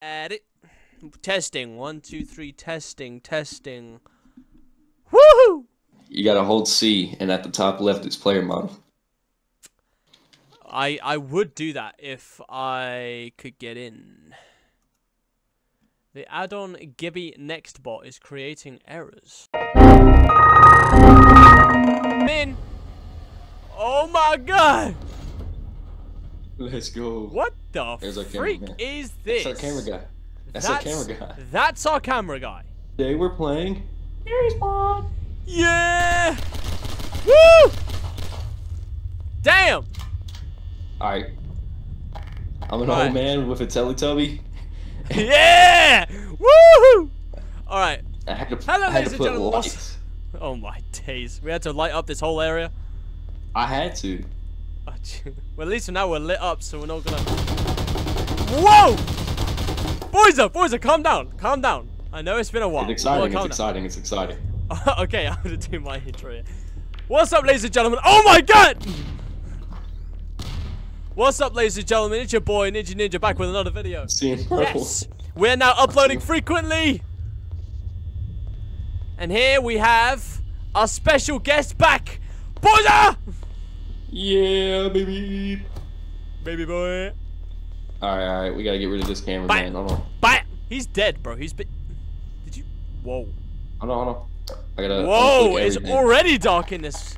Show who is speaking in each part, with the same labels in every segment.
Speaker 1: At it. Testing. One, two, three. Testing. Testing. Woohoo!
Speaker 2: You gotta hold C, and at the top left is player model.
Speaker 1: I I would do that if I could get in. The add-on Gibby Nextbot is creating errors. In. Oh my god!
Speaker 2: Let's go.
Speaker 1: What the
Speaker 2: There's
Speaker 1: freak is this?
Speaker 2: That's our camera guy. That's, our camera guy.
Speaker 1: That's our camera guy.
Speaker 2: Today we're playing.
Speaker 1: Yeah! Woo! Damn!
Speaker 2: Alright. I'm an old man with a Teletubby.
Speaker 1: yeah! Woohoo! Alright.
Speaker 2: I had to,
Speaker 1: Hello,
Speaker 2: I had
Speaker 1: ladies
Speaker 2: to
Speaker 1: and
Speaker 2: put
Speaker 1: gentlemen,
Speaker 2: lights.
Speaker 1: Oh my days. We had to light up this whole area.
Speaker 2: I had to.
Speaker 1: Well, at least for now we're lit up, so we're not gonna. Whoa! Boys up, calm down, calm down. I know it's been a while.
Speaker 2: It's exciting. It's exciting. It's exciting.
Speaker 1: down. okay, I'm gonna do my intro here. What's up, ladies and gentlemen? Oh my god! What's up, ladies and gentlemen? It's your boy Ninji Ninja back with another video.
Speaker 2: Seeing purple.
Speaker 1: Yes, we're now uploading frequently. And here we have our special guest back, Boyza!
Speaker 2: Yeah, baby.
Speaker 1: Baby boy.
Speaker 2: Alright, alright. We gotta get rid of this camera,
Speaker 1: Bye.
Speaker 2: man. Hold on.
Speaker 1: Bam! He's dead, bro. He's been. Did you? Whoa.
Speaker 2: Hold on, hold on. I gotta.
Speaker 1: Whoa! It's already dark in this.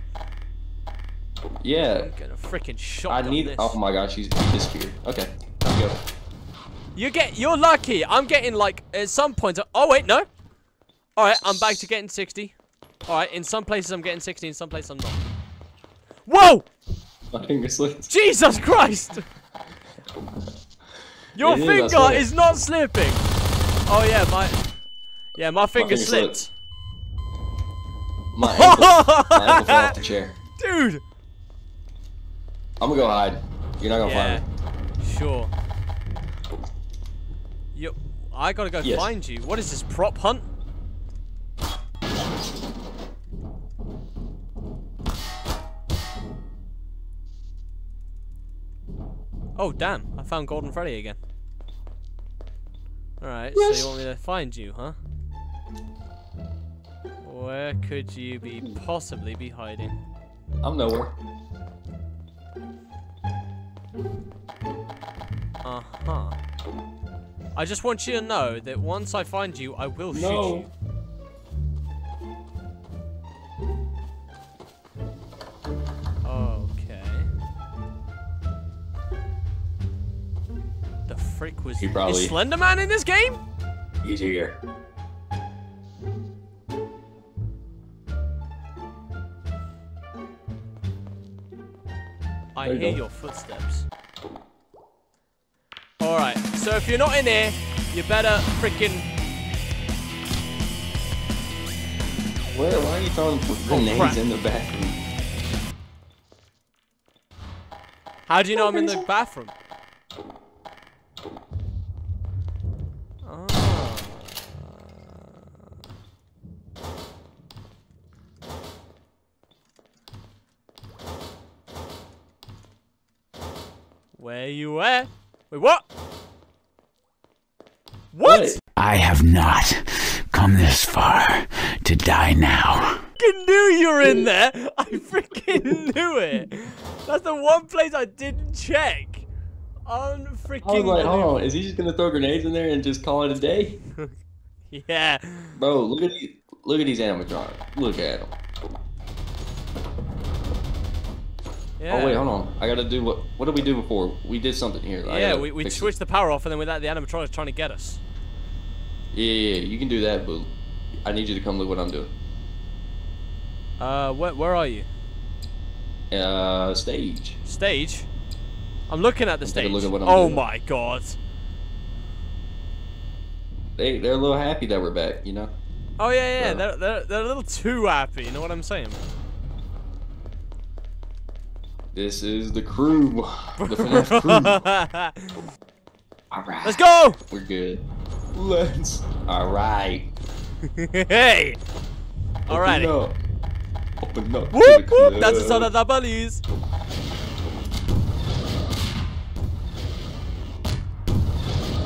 Speaker 2: Yeah.
Speaker 1: I'm gonna freaking shot.
Speaker 2: I need.
Speaker 1: This.
Speaker 2: Oh my gosh, he's disappeared. Okay. Let's go.
Speaker 1: You get. You're lucky. I'm getting like at some points. Oh wait, no. All right, I'm back to getting 60. All right, in some places I'm getting 60, in some places I'm not. Whoa!
Speaker 2: My finger slipped.
Speaker 1: Jesus Christ! Your
Speaker 2: I
Speaker 1: finger is not slipping. Oh yeah, my. Yeah, my finger,
Speaker 2: finger
Speaker 1: slipped.
Speaker 2: slipped. My ankle, my ankle fell off the chair.
Speaker 1: Dude.
Speaker 2: I'm gonna go hide. You're not gonna
Speaker 1: Yeah.
Speaker 2: find me.
Speaker 1: Sure. Yo, I gotta go
Speaker 2: Yes.
Speaker 1: find you. What is this prop hunt? Oh damn! I found Golden Freddy again. All right, so you want me to find you, huh? Where could you be possibly be hiding?
Speaker 2: I'm nowhere.
Speaker 1: Uh huh. I just want you to know that once I find you, I will shoot you.
Speaker 2: He probably-
Speaker 1: is Slenderman in this game?
Speaker 2: He's here.
Speaker 1: I
Speaker 2: you
Speaker 1: hear
Speaker 2: go.
Speaker 1: your footsteps. Alright, so if you're not in here, you better freaking
Speaker 2: Where? Why are you throwing grenades oh,
Speaker 1: crap.
Speaker 2: in the bathroom?
Speaker 1: How do you know I'm in the bathroom? Ah. Where you at? Wait, what? What?
Speaker 2: What?
Speaker 3: I have not come this far to die now.
Speaker 1: freaking knew you were in there. I freaking knew it. That's the one place I didn't check. Unfreaking.
Speaker 2: I was like, hold on, is he just gonna throw grenades in there and just call it a day?
Speaker 1: Yeah.
Speaker 2: Bro, look at these, look at these animatronics. Look at them.
Speaker 1: Yeah.
Speaker 2: Oh wait, hold on. I gotta do what? What did we do before? We did something here.
Speaker 1: Yeah, we, we
Speaker 2: fix it.
Speaker 1: switched the power off, and then without the animatronics trying to get us.
Speaker 2: Yeah, yeah, yeah, you can do that, but I need you to come look what I'm doing.
Speaker 1: Uh, where, where are you?
Speaker 2: Uh, stage.
Speaker 1: Stage? I'm looking at the
Speaker 2: a
Speaker 1: stage.
Speaker 2: look at what I'm
Speaker 1: oh
Speaker 2: doing.
Speaker 1: my god.
Speaker 2: They they're a little happy that we're back, you know.
Speaker 1: Oh yeah, yeah.
Speaker 2: Yeah.
Speaker 1: They're, they're they're a little too happy. You know what I'm saying?
Speaker 2: This is the crew, the FNAF crew. All right,
Speaker 1: Let's go.
Speaker 2: We're good. Let's. All right.
Speaker 1: hey. Alrighty.
Speaker 2: Open up. Open up.
Speaker 1: Whoop whoop. That's the sound of the bunnies.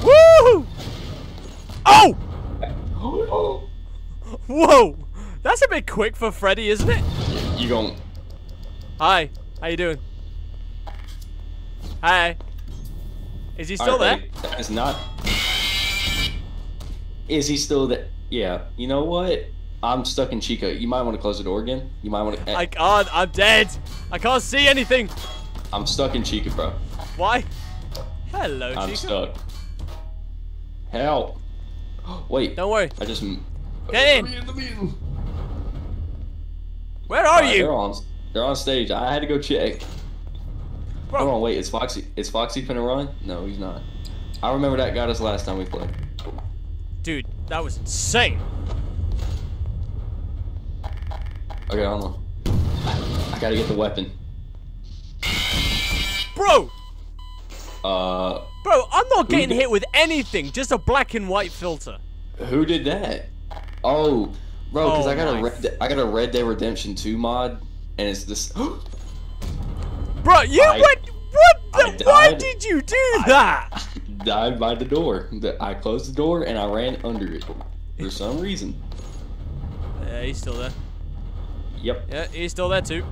Speaker 1: Woo!
Speaker 2: Oh.
Speaker 1: Whoa! That's a bit quick for Freddy, isn't it?
Speaker 2: You gon'
Speaker 1: Hi. How you doing? Hi. Is he still
Speaker 2: Alright,
Speaker 1: there?
Speaker 2: buddy, That is not. Is he still there? Yeah. You know what? I'm stuck in Chica. You might want to close the door again. You might want to.
Speaker 1: I can't. I'm dead. I can't see anything.
Speaker 2: I'm stuck in Chica, bro.
Speaker 1: Why? Hello,
Speaker 2: I'm
Speaker 1: Chica.
Speaker 2: stuck. Help! Wait.
Speaker 1: Don't worry.
Speaker 2: I just.
Speaker 1: Get in.
Speaker 2: Let me in, let me in.
Speaker 1: Where are
Speaker 2: Alright,
Speaker 1: you?
Speaker 2: They're on. Stage. I had to go check.
Speaker 1: Bro.
Speaker 2: Hold on, wait. Is Foxy? Is Foxy finna run? No, he's not. I remember that got us last time we played.
Speaker 1: Dude, that was insane.
Speaker 2: Okay, hold on. I, I gotta get the weapon.
Speaker 1: Bro!
Speaker 2: Uh,
Speaker 1: Bro, I'm not getting
Speaker 2: did-
Speaker 1: hit with anything. Just a black and white filter.
Speaker 2: who did that? Oh, bro, because
Speaker 1: Oh
Speaker 2: I got a Red, I got a Red Dead Redemption 2 mod, and it's this.
Speaker 1: Bro, you
Speaker 2: I-
Speaker 1: went. What
Speaker 2: I
Speaker 1: the? Why did you do that?
Speaker 2: died by the door. I closed the door and I ran under it for some reason.
Speaker 1: Yeah, he's still there.
Speaker 2: Yep.
Speaker 1: Yeah, he's still there too.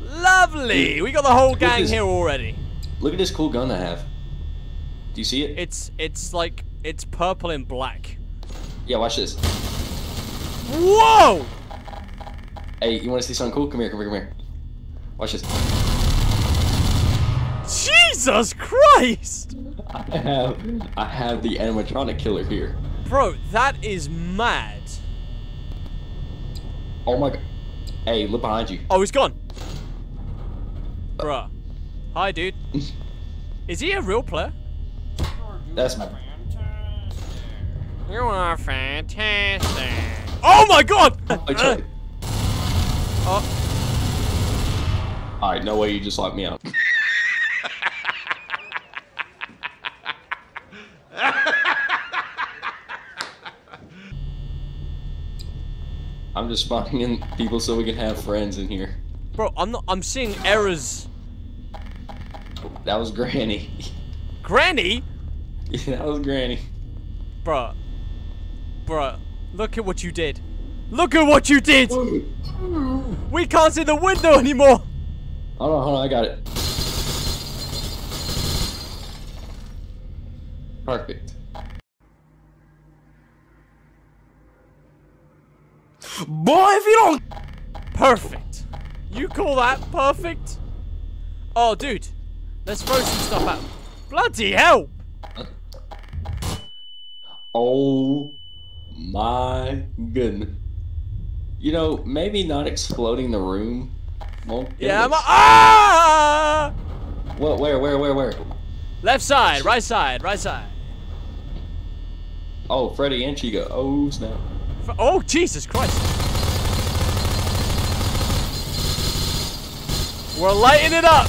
Speaker 1: Lovely! We got the whole gang
Speaker 2: is-
Speaker 1: here already.
Speaker 2: Look at this cool gun I have. Do you see it?
Speaker 1: It's it's like it's purple and black.
Speaker 2: Yeah, watch this.
Speaker 1: Whoa!
Speaker 2: Hey, you want to see something cool? Come here, come here, come here. Watch this.
Speaker 1: Jesus Christ!
Speaker 2: I have, I have the animatronic killer here.
Speaker 1: Bro, that is mad.
Speaker 2: Oh my god. Hey, look behind you.
Speaker 1: Oh, he's gone. Bruh. Hi, dude. Is he a real player?
Speaker 2: That's my.
Speaker 1: You are fantastic. Oh my god!
Speaker 2: Wait, check it.
Speaker 1: oh,
Speaker 2: All right, no way you just locked me out. I'm just spawning in people so we can have friends in here.
Speaker 1: bro, I'm not. I'm seeing errors.
Speaker 2: That was Granny.
Speaker 1: Granny,
Speaker 2: yeah, that was Granny.
Speaker 1: bruh, bruh. Look at what you did. Look at what you did. We can't see the window anymore.
Speaker 2: Hold on, hold on, I got it. Perfect.
Speaker 3: Boy, if you don't
Speaker 1: Perfect. You call that perfect? Oh, dude. Let's throw some stuff out. Bloody hell!
Speaker 2: Oh my goodness. You know, maybe not exploding the room won't get
Speaker 1: Yeah, I'm.
Speaker 2: us.
Speaker 1: Ah!
Speaker 2: What, where, where, where, where?
Speaker 1: Left side, right side, right side.
Speaker 2: Oh, Freddy and Chica. Oh, snap.
Speaker 1: F- Oh, Jesus Christ. We're lighting it up.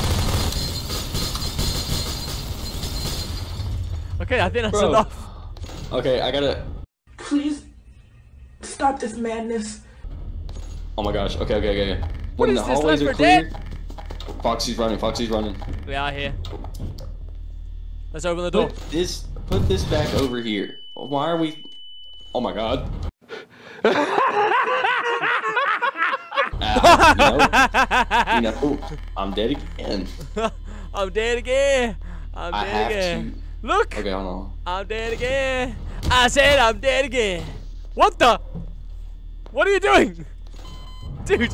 Speaker 1: Okay, I think that's
Speaker 2: Bro.
Speaker 1: enough.
Speaker 2: Okay, I gotta.
Speaker 4: Please stop this madness.
Speaker 2: Oh my gosh. Okay, okay, okay. okay.
Speaker 1: What
Speaker 2: When
Speaker 1: is
Speaker 2: the
Speaker 1: this,
Speaker 2: hallways
Speaker 1: Left
Speaker 2: are
Speaker 1: 4
Speaker 2: clear.
Speaker 1: Dead?
Speaker 2: Foxy's running, Foxy's running.
Speaker 1: We are here. Let's open the door.
Speaker 2: Put this, put this back over here. Why are we? Oh my god. Ah, no. You know, I'm dead again.
Speaker 1: I'm dead again. I'm
Speaker 2: I
Speaker 1: dead again. Look,
Speaker 2: Okay, hold on.
Speaker 1: I'm dead again. I said I'm dead again. What the? What are you doing? Dude.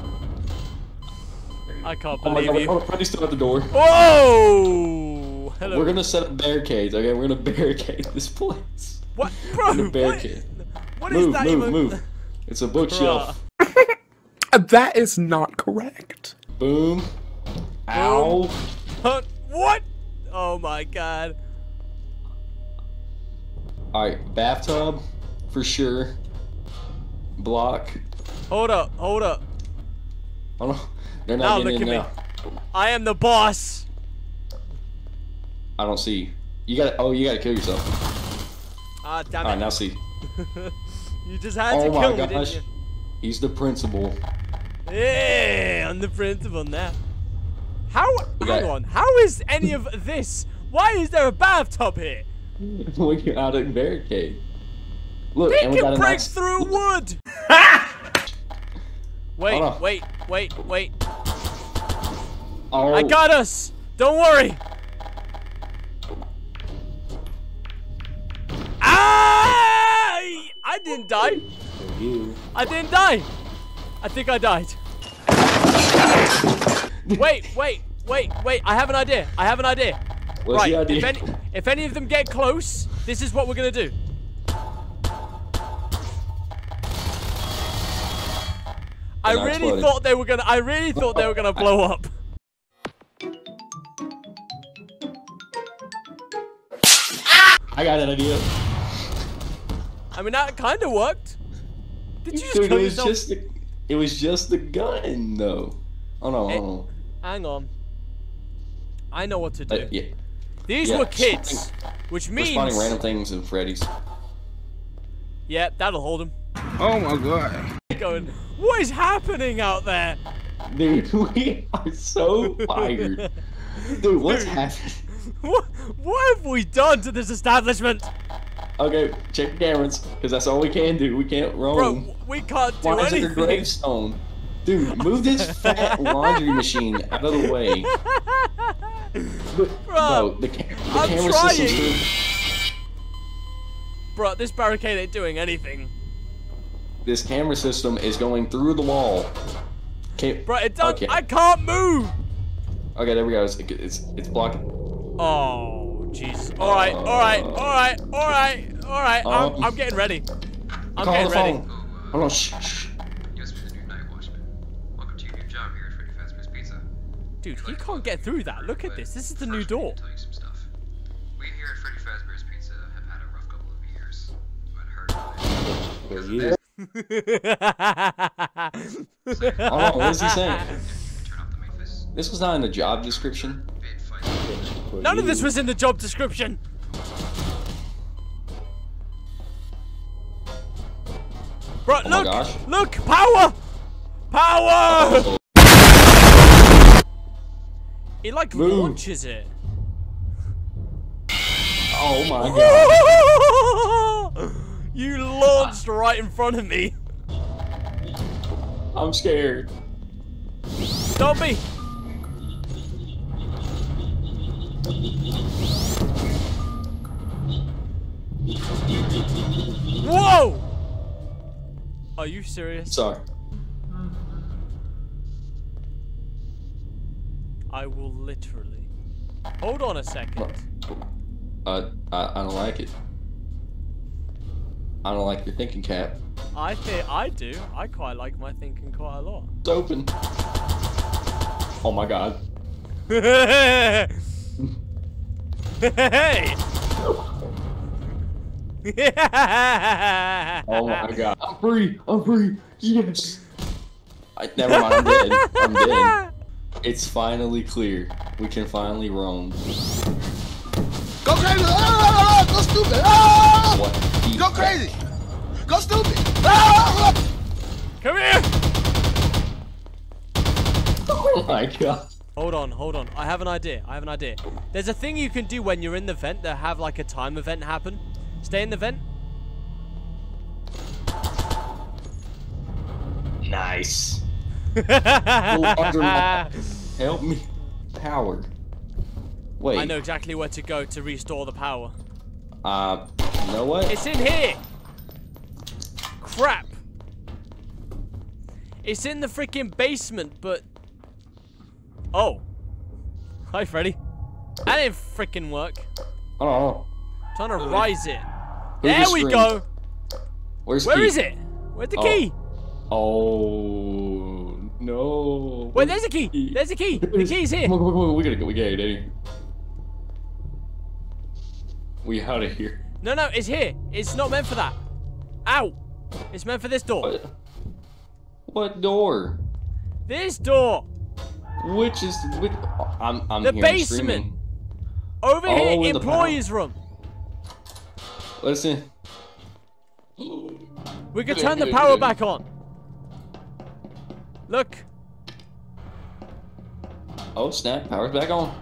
Speaker 1: I can't believe
Speaker 2: Oh my god,
Speaker 1: you.
Speaker 2: oh, Freddy's still at the door.
Speaker 1: Whoa! Hello.
Speaker 2: We're gonna set up barricades, okay? We're gonna barricade this place.
Speaker 1: What, bro?
Speaker 2: gonna
Speaker 1: What,
Speaker 2: barricade.
Speaker 1: what is
Speaker 2: Move,
Speaker 1: that
Speaker 2: move,
Speaker 1: even?
Speaker 2: move. It's a bookshelf.
Speaker 5: That is not correct.
Speaker 2: Boom. Ow.
Speaker 1: Huh? What? Oh my god.
Speaker 2: Alright, bathtub for sure. Block.
Speaker 1: Hold up, hold up.
Speaker 2: Oh no, they're
Speaker 1: Now
Speaker 2: not
Speaker 1: look
Speaker 2: getting in
Speaker 1: at me. I am the boss.
Speaker 2: I don't see. you. You gotta. Oh, you gotta kill yourself.
Speaker 1: Ah, damn
Speaker 2: Alright,
Speaker 1: it.
Speaker 2: now see.
Speaker 1: You just had to
Speaker 2: Oh my
Speaker 1: kill me, didn't you?
Speaker 2: He's the principal.
Speaker 1: Yeah, I'm the principal now. How?
Speaker 2: We
Speaker 1: Hang
Speaker 2: got-
Speaker 1: on. How is any of this? Why is there a bathtub here?
Speaker 2: we can out of barricade. Look,
Speaker 1: They
Speaker 2: and we got
Speaker 1: can
Speaker 2: a
Speaker 1: break
Speaker 2: nice.
Speaker 1: through wood. wait, wait, wait, wait.
Speaker 2: Oh,
Speaker 1: I got us. Don't worry. Ah! I didn't die.
Speaker 2: you.
Speaker 1: I didn't die. I think I died. wait, wait, wait, wait. I have an idea. I have an idea.
Speaker 2: What's
Speaker 1: right.
Speaker 2: the idea?
Speaker 1: If any, if any of them get close, this is what we're gonna do. I really
Speaker 2: exploding.
Speaker 1: thought they were gonna. I really thought they were gonna blow up.
Speaker 2: I got an idea.
Speaker 1: I mean, that kind of worked. Did you just
Speaker 2: Dude,
Speaker 1: kill
Speaker 2: it was
Speaker 1: yourself?
Speaker 2: just the, it was just the gun though. Oh no,
Speaker 1: Eh,
Speaker 2: oh
Speaker 1: Hang on. I know what to do.
Speaker 2: Uh, yeah,
Speaker 1: These
Speaker 2: yeah,
Speaker 1: were kids, which
Speaker 2: we're
Speaker 1: means.
Speaker 2: spawning random things in Freddy's.
Speaker 1: Yeah, that'll hold them.
Speaker 5: Oh my god.
Speaker 1: Keep Going. What is happening out there?
Speaker 2: Dude, we are so fired. Dude, what's happening?
Speaker 1: What, what have we done to this establishment?
Speaker 2: Okay, check the cameras, because that's all we can do. We can't roam.
Speaker 1: Bro, we can't do
Speaker 2: Why is there a gravestone? Dude, move this fat laundry machine out of the way. But,
Speaker 1: Bro,
Speaker 2: no, the, ca- the
Speaker 1: I'm
Speaker 2: camera
Speaker 1: trying.
Speaker 2: system.
Speaker 1: Bro, this barricade ain't doing anything.
Speaker 2: This camera system is going through the wall. Okay,
Speaker 1: Bro, it does.
Speaker 2: Okay.
Speaker 1: I can't move.
Speaker 2: okay, there we go. It's it's, it's blocking.
Speaker 1: Oh, Jesus. All right, all right, all right, all right, all right. I'm,
Speaker 2: Um,
Speaker 1: I'm getting ready. I'm
Speaker 2: Call
Speaker 1: getting
Speaker 2: the
Speaker 1: ready.
Speaker 2: phone. Hold on. Shh, shh.
Speaker 6: Yes, Mr. New Night Watchman. Welcome to your new job here at Freddy Fazbear's Pizza.
Speaker 1: Dude, he can't get through that. Look at this. This is the new door.
Speaker 6: Tell you. We here at Freddy Fazbear's Pizza have had a rough couple of years. I'd heard about it. Because of this,
Speaker 2: Hold on. What is he saying?
Speaker 6: turn off the make this
Speaker 2: was not in the job description.
Speaker 1: None of this was in the job description. Bro,
Speaker 2: Oh
Speaker 1: look!
Speaker 2: gosh.
Speaker 1: Look! Power! Power!
Speaker 2: Oh,
Speaker 1: It like
Speaker 2: Move.
Speaker 1: launches it.
Speaker 2: oh my god.
Speaker 1: You launched right in front of me.
Speaker 2: I'm scared.
Speaker 1: Don't be. Whoa! Are you serious?
Speaker 2: Sorry.
Speaker 1: I will literally. Hold on a second.
Speaker 2: Uh, I, I don't like it. I don't like your thinking cap.
Speaker 1: I think I do. I quite like my thinking quite a lot.
Speaker 2: It's open. Oh my god.
Speaker 1: hey!
Speaker 2: Oh my god. I'm free. I'm free. Yes. I, never mind. I'm dead. I'm dead. It's finally clear. We can finally roam.
Speaker 7: Go crazy! Ah, go stupid! Ah,
Speaker 2: What? the
Speaker 7: go
Speaker 2: heck?
Speaker 7: crazy! Go stupid! Ah,
Speaker 1: Come here!
Speaker 2: Oh my god.
Speaker 1: Hold on, hold on. I have an idea. I have an idea. There's a thing you can do when you're in the vent that have like a time event happen. Stay in the vent.
Speaker 2: Nice. Help me. Power. Wait.
Speaker 1: I know exactly where to go to restore the power.
Speaker 2: Uh, you know what?
Speaker 1: It's in here! Crap! It's in the freaking basement, but... Oh. Hi, Freddy. That didn't freaking work.
Speaker 2: Hold on, hold on.
Speaker 1: trying to rise it.
Speaker 2: Who
Speaker 1: There
Speaker 2: just
Speaker 1: we
Speaker 2: screamed?
Speaker 1: go!
Speaker 2: Where's
Speaker 1: Where
Speaker 2: key?
Speaker 1: is it? Where's the
Speaker 2: Oh.
Speaker 1: key?
Speaker 2: Oh no.
Speaker 1: Wait, there's a key! There's a key! The key's here!
Speaker 2: Come on, come on, come on. We gotta go. We gotta get out of. We out of here.
Speaker 1: No, no, it's here. It's not meant for that. Ow! It's meant for this door.
Speaker 2: What? What door?
Speaker 1: This door!
Speaker 2: Which is which? I'm I'm
Speaker 1: The basement.
Speaker 2: screaming.
Speaker 1: Over
Speaker 2: Oh,
Speaker 1: here,
Speaker 2: in the
Speaker 1: employees room.
Speaker 2: Listen.
Speaker 1: We can
Speaker 2: Okay,
Speaker 1: turn the power
Speaker 2: okay.
Speaker 1: back on. Look,
Speaker 2: Oh snap! Power's back on.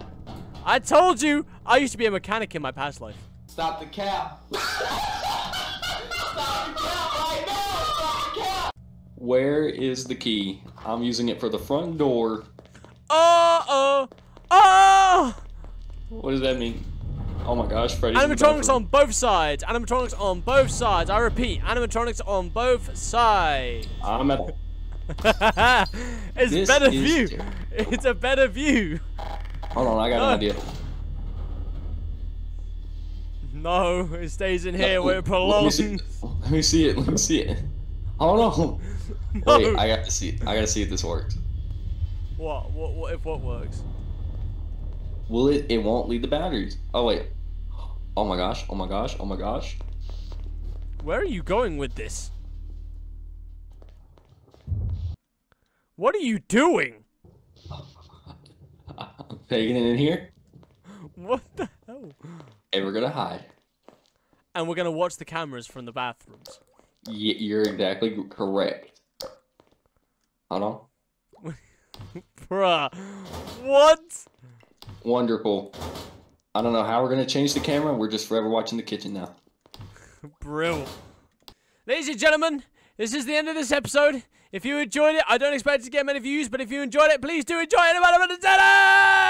Speaker 1: I told you I used to be a mechanic in my past life.
Speaker 2: Stop the cap. Stop Where is the key? I'm using it for the front door.
Speaker 1: Oh, oh, oh!
Speaker 2: What does that mean? Oh my gosh, Freddy's in the
Speaker 1: Animatronics on both sides. Animatronics on both sides. I repeat, animatronics on both sides.
Speaker 2: I'm at.
Speaker 1: it's
Speaker 2: This
Speaker 1: better
Speaker 2: is
Speaker 1: view.
Speaker 2: terrible.
Speaker 1: It's a better view.
Speaker 2: Hold on, I got
Speaker 1: No.
Speaker 2: an idea.
Speaker 1: No, it stays in here
Speaker 2: No,
Speaker 1: where it
Speaker 2: let me. Let me see it. Let me see it. Hold on.
Speaker 1: No.
Speaker 2: Wait, I got to see. I got to see if this works.
Speaker 1: What? What? What if what works?
Speaker 2: Will it? It won't lead the batteries. Oh wait. Oh my gosh. Oh my gosh. Oh my gosh.
Speaker 1: Where are you going with this? What are you doing?
Speaker 2: I'm taking it in here,
Speaker 1: What the hell?
Speaker 2: And we're gonna hide.
Speaker 1: And we're gonna watch the cameras from the bathrooms.
Speaker 2: Y- you're exactly correct. Hold on.
Speaker 1: Bruh. What?
Speaker 2: Wonderful. I don't know how we're gonna change the camera. We're just forever watching the kitchen now.
Speaker 1: Brill. Ladies and gentlemen, this is the end of this episode. If you enjoyed it, I don't expect it to get many views, but if you enjoyed it, please do enjoy it.